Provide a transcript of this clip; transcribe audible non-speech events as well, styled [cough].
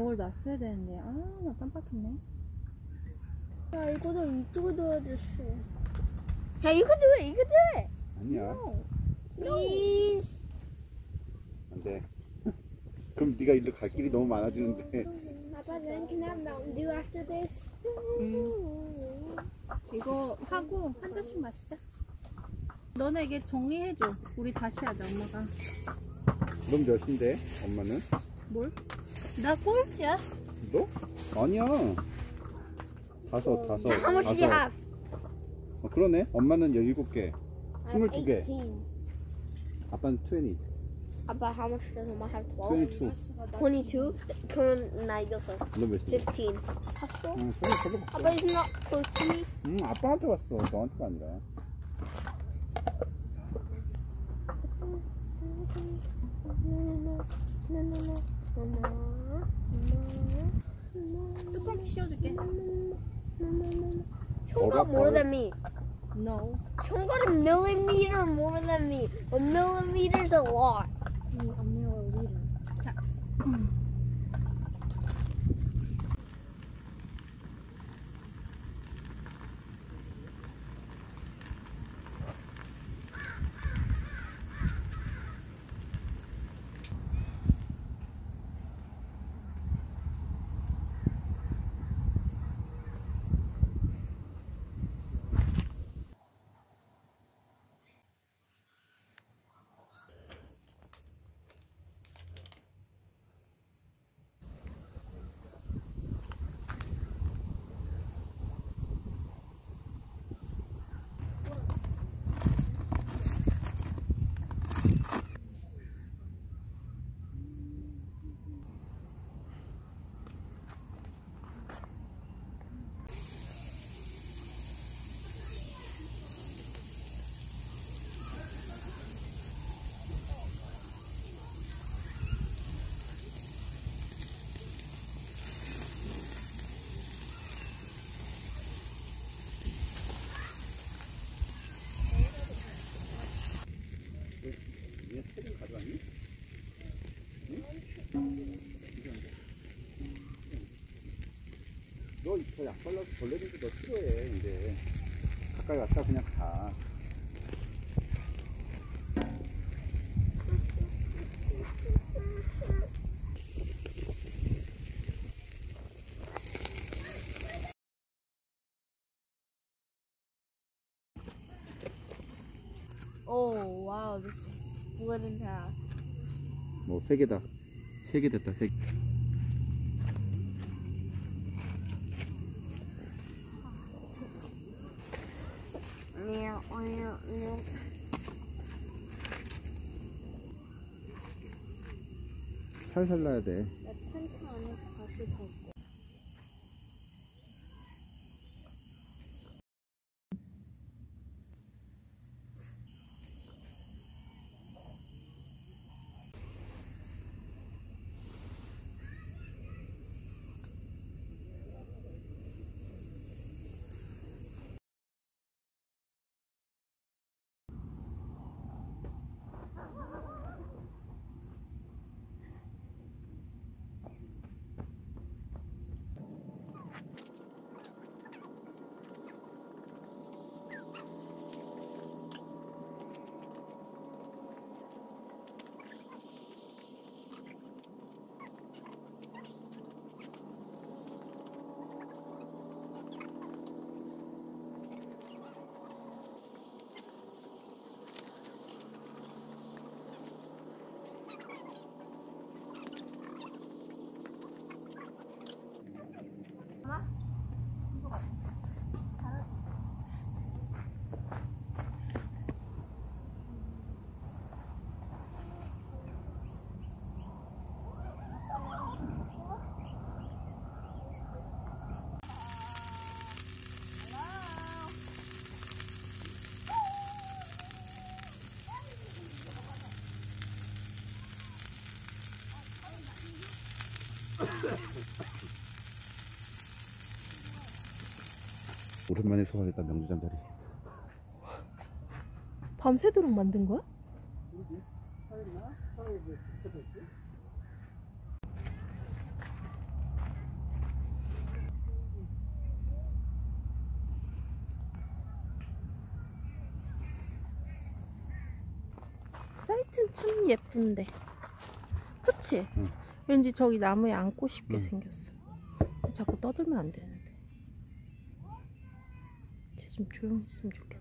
저걸 놨어야 되는데 아나 깜빡했네 야 이거도 이쪽에 넣어줬어. 야 이거 줘 이거 줘. 아니야. Please. 안 돼. [laughs] 그럼 네가 일로 갈 길이 너무 많아지는데. Papa, then can I have Mountain Dew after this? 이거 하고 한 잔씩 마시자 너네 이게 정리해줘 우리 다시 하자 엄마가 넌 몇인데? 엄마는? 뭘? 나 꼴찌야 너? 아니야. 다섯, 다섯. How much do you 다섯. have? 어, 그러네. 엄마는 17개. I have 22개. 18. 아빠는 20. Papa, how much does Mama have? 12? 22. 22? 그럼 나 이겼어. 너 몇인데? 15. 봤어? 응, 손을 저도 Papa 봤어. is not close to me. 응, 아빠한테 왔어. 너한테가 아니라. 뚜껑 씌워줄게 형 got more than me. No 형 got a millimeter more than me. A millimeter's a lot. 자 얘 책을 가져왔니? 너저 약 발라서 벌레들도 너 싫어해 이제 가까이 왔다 그냥 가 Oh wow, this is in half. 뭐세 개다 세 개 됐다 세 개. 살살 나야 돼 나 텐트 안에 다시 갈 오랜만에 소화했다 명주장자리 밤새도록 만든 거야? 사이트는 참 예쁜데 그치? 응. 왠지 저기 나무에 앉고 싶게 응. 생겼어. 자꾸 떠들면 안 되는데. 쟤 좀 조용히 했으면 좋겠다.